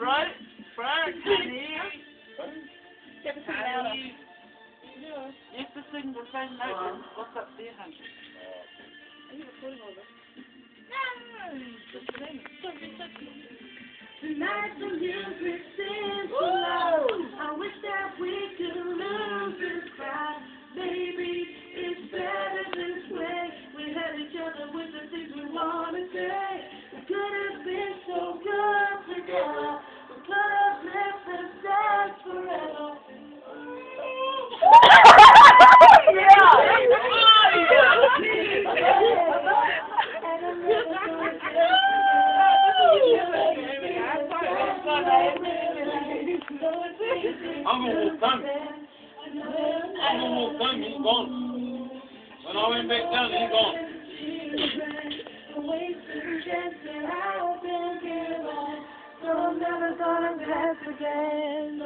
right? Frank, honey. Get the thing louder. Honey. You sing the same note. What's up there, honey? Are you recording all this? No! Tonight the music seems so I'm gonna walk down. I'm gonna. He's gone. When I went back down, he's gone. I'm never gonna dance again